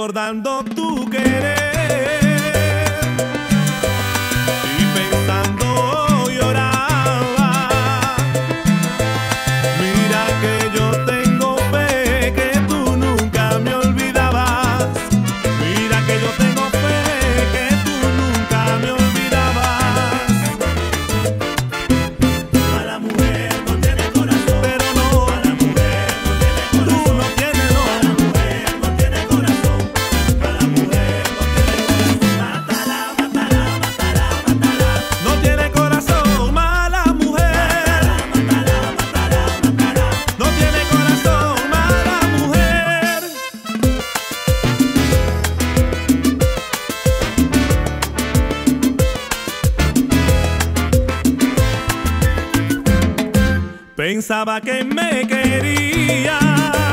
recordando tu querer Pensaba que me querías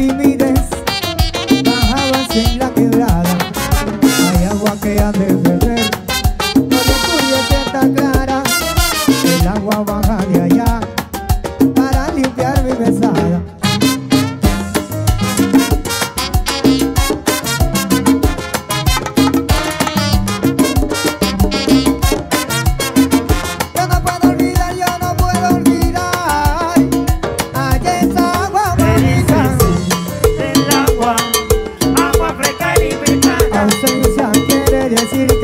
see me decir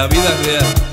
la vida real.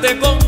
te con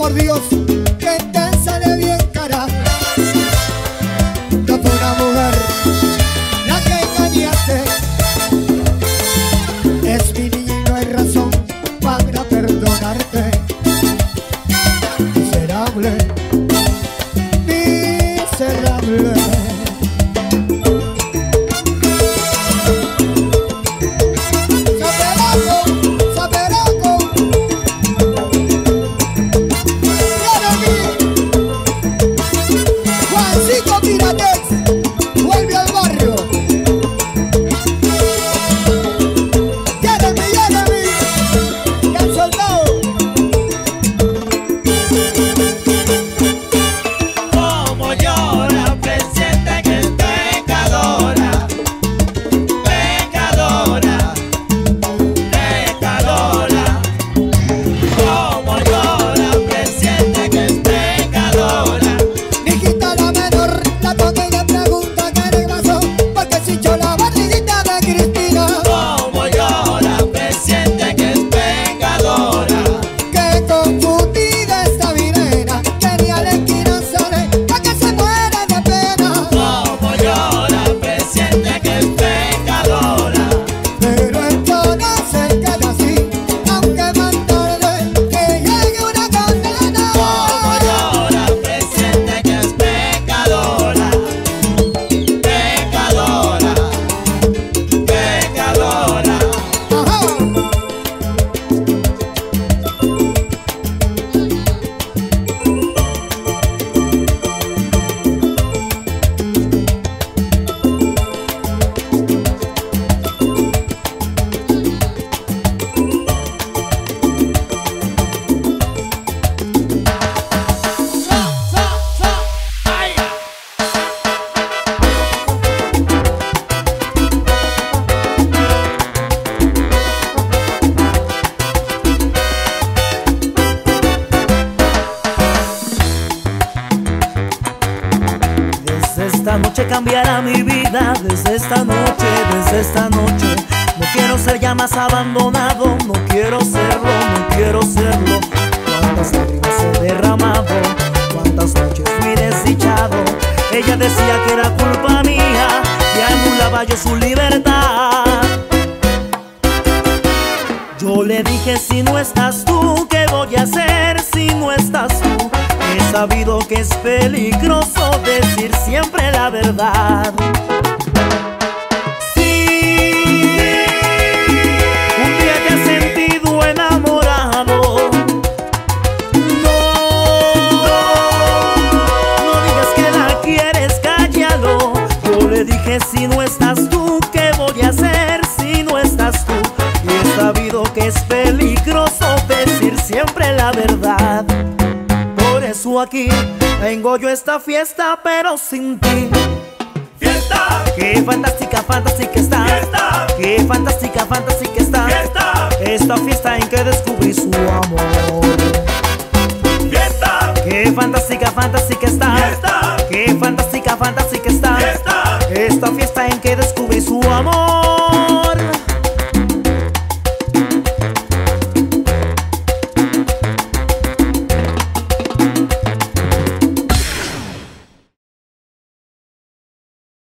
por Dios. Cambiará mi vida desde esta noche, desde esta noche. No quiero ser ya más abandonado, no quiero serlo, no quiero serlo. Cuántas lágrimas he derramado, cuántas noches fui desdichado. Ella decía que era culpa mía y anulaba yo su libertad. Yo le dije si no estás tú, ¿qué voy a hacer sabido que es peligroso decir siempre la verdad. Sí, un día te has sentido enamorado. No, no digas que la quieres, cállalo. Yo le dije si no estás tú, ¿qué voy a hacer si no estás tú? Y he sabido que es peligroso decir siempre la verdad tengo aquí. Tengo yo esta fiesta, pero sin ti. Fiesta. Qué fantástica, fantástica está. Fiesta. Qué fantástica, fantástica está. Fiesta. Esta fiesta en que descubrí su amor. Fiesta. Qué fantástica, fantástica está. Fiesta. Qué fantástica, fantástica está. Fiesta. Esta fiesta